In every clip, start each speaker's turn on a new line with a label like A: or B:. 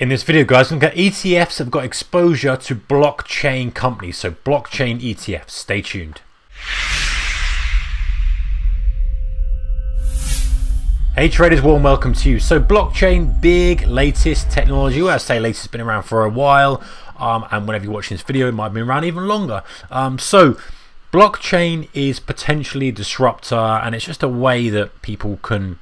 A: In this video, guys, at ETFs have got exposure to blockchain companies. So, blockchain ETFs. Stay tuned. Hey traders, warm welcome to you. So, blockchain, big, latest technology. Well, I say latest, has been around for a while. Um, and whenever you're watching this video, it might have been around even longer. Um, so, blockchain is potentially a disruptor, and it's just a way that people can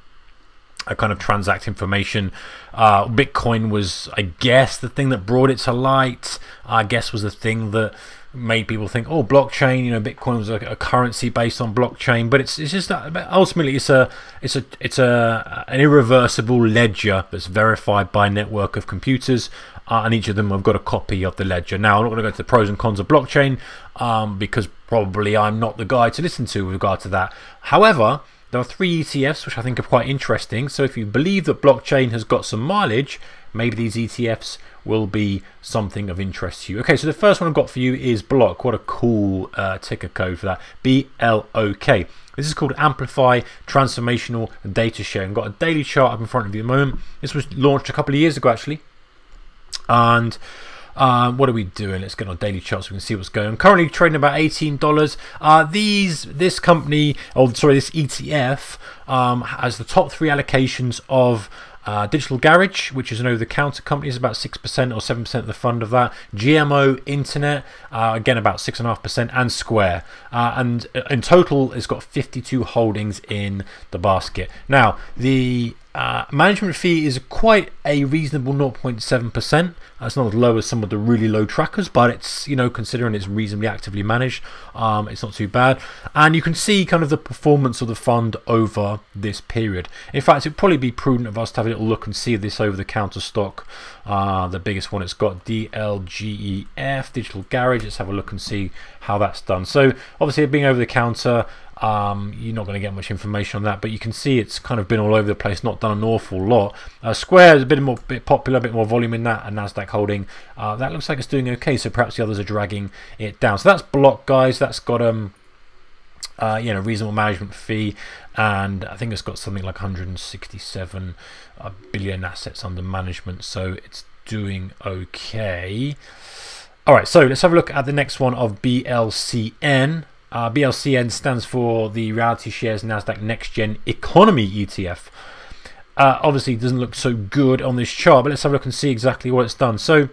A: a kind of transact information. Uh, Bitcoin was, I guess, the thing that brought it to light. I guess was the thing that made people think, oh, blockchain. You know, Bitcoin was a, a currency based on blockchain, but it's it's just that ultimately it's a it's a it's a an irreversible ledger that's verified by a network of computers. Uh, and each of them have got a copy of the ledger. Now, I'm not going to go to the pros and cons of blockchain um, because probably I'm not the guy to listen to with regard to that. However, there are three ETFs which I think are quite interesting. So if you believe that blockchain has got some mileage, maybe these ETFs will be something of interest to you. Okay, so the first one I've got for you is BLOK. What a cool uh, ticker code for that. B L O K. This is called Amplify Transformational Data Sharing. I've got a daily chart up in front of you at the moment. This was launched a couple of years ago, actually. And um, what are we doing? Let's get on daily charts so we can see what's going. Currently trading about $18. Uh, these, this company, or sorry, this ETF um, has the top three allocations of uh, Digital Garage, which is an over the counter company, is about 6% or 7% of the fund of that. GMO Internet, uh, again about 6.5%, and Square. Uh, and in total, it's got 52 holdings in the basket. Now, the uh, management fee is quite a reasonable 0.7%. That's not as low as some of the really low trackers, but it's, you know, considering it's reasonably actively managed, um, it's not too bad. And you can see kind of the performance of the fund over this period. In fact, it'd probably be prudent of us to have a little look and see this over the counter stock. Uh, the biggest one, it's got DLGEF, Digital Garage. Let's have a look and see how that's done. So, obviously, being over the counter, um, you're not going to get much information on that, but you can see it's kind of been all over the place, not done an awful lot. Uh, Square is a bit more bit popular, a bit more volume in that, and Nasdaq holding uh, that looks like it's doing okay. So perhaps the others are dragging it down. So that's BLOK, guys. That's got um, uh, you know, reasonable management fee, and I think it's got something like 167 uh, billion assets under management. So it's doing okay. All right, so let's have a look at the next one of BLCN. Uh, BLCN stands for the Reality Shares Nasdaq NexGen Economy ETF. Uh, obviously, it doesn't look so good on this chart, but let's have a look and see exactly what it's done. So,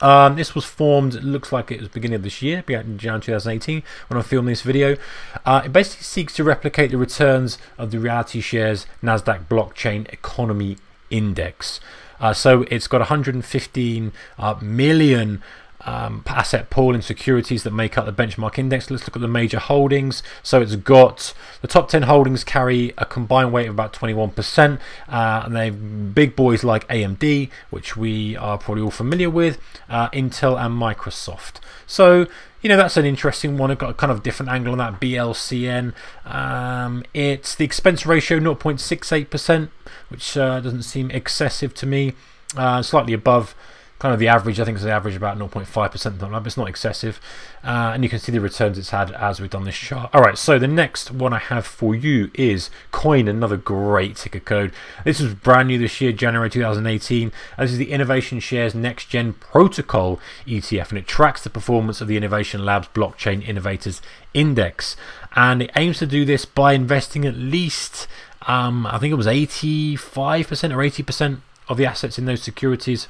A: um, this was formed, it looks like it was beginning of this year, in January 2018, when I filmed this video. Uh, it basically seeks to replicate the returns of the Reality Shares Nasdaq Blockchain Economy Index. Uh, so it's got 115 uh, million um, asset pool and securities that make up the benchmark index. Let's look at the major holdings. So it's got the top 10 holdings carry a combined weight of about 21%, uh, and they big boys like AMD, which we are probably all familiar with, uh, Intel, and Microsoft. So you know that's an interesting one. I've got a kind of different angle on that BLCN. Um, it's the expense ratio 0.68%, which uh, doesn't seem excessive to me. Uh, slightly above kind of the average. I think it's the average about 0.5%, but it's not excessive. Uh, and you can see the returns it's had as we've done this chart. All right, so the next one I have for you is KOIN, another great ticker code. This was brand new this year, January 2018. This is the Innovation Shares Next Gen Protocol ETF, and it tracks the performance of the Innovation Labs Blockchain Innovators Index. And it aims to do this by investing at least, um, I think it was 85% or 80% of the assets in those securities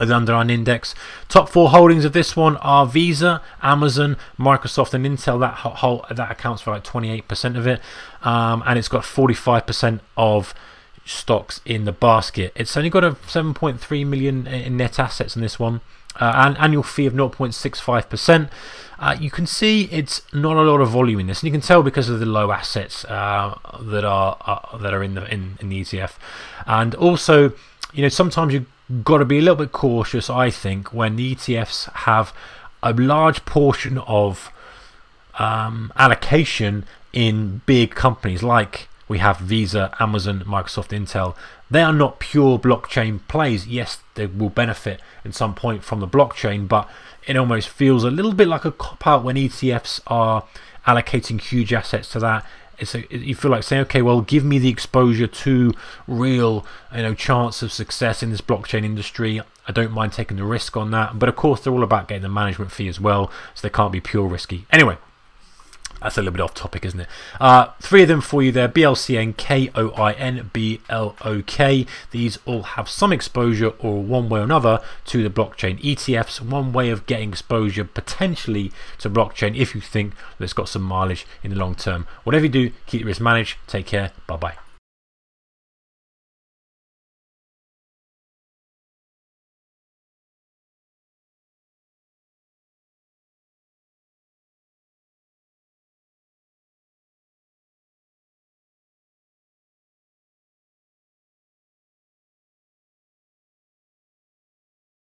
A: under an index. Top four holdings of this one are Visa, Amazon, Microsoft, and Intel. That whole that accounts for like 28% of it, um, and it's got 45% of stocks in the basket. It's only got a 7.3 million in net assets in this one. Uh, an annual fee of 0.65%. Uh, you can see it's not a lot of volume in this, and you can tell because of the low assets uh, that are uh, that are in the in, in the ETF, and also you know sometimes you got to be a little bit cautious, I think, when the ETFs have a large portion of um, allocation in big companies like we have Visa, Amazon, Microsoft, Intel. They are not pure blockchain plays. Yes, they will benefit at some point from the blockchain, but it almost feels a little bit like a cop out when ETFs are allocating huge assets to that so you feel like saying, okay, well, give me the exposure to real, you know, chance of success in this blockchain industry. I don't mind taking the risk on that, but of course, they're all about getting the management fee as well, so they can't be pure risky. Anyway, that's a little bit off topic, isn't it? Uh, three of them for you there BLCN, KOIN, These all have some exposure or one way or another to the blockchain ETFs. One way of getting exposure potentially to blockchain if you think that it's got some mileage in the long term. Whatever you do, keep your risk managed. Take care. Bye bye.